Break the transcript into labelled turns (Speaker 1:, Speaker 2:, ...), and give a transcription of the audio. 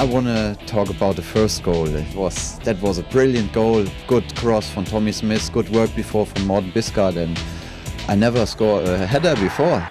Speaker 1: I want to talk about the first goal. It was that was a brilliant goal. Good cross from Tommy Smith. Good work before from Morten Bisgaard, and I never scored a header before.